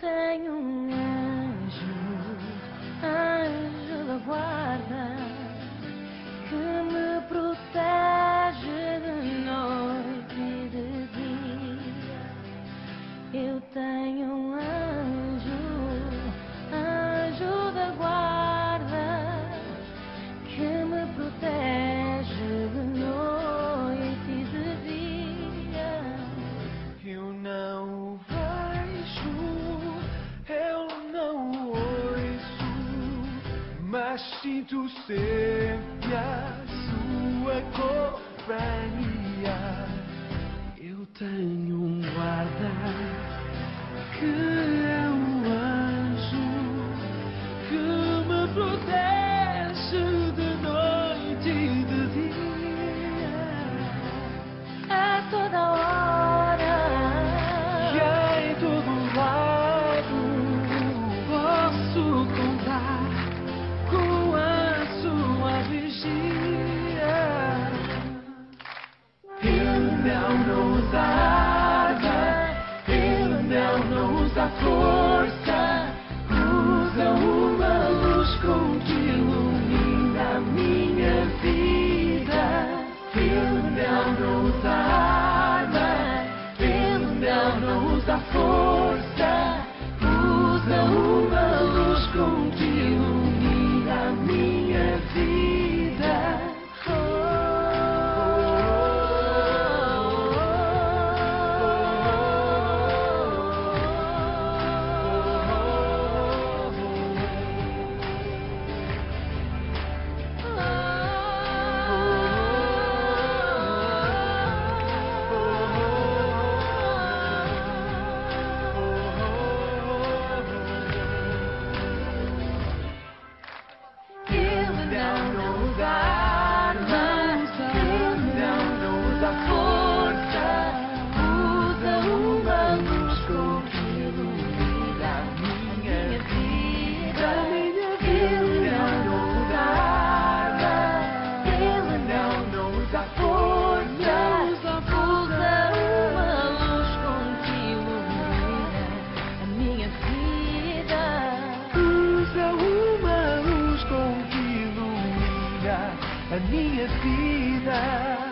tenho medo. Sinto sempre a sua companhia. Eu tenho um ar. força. a minha vida.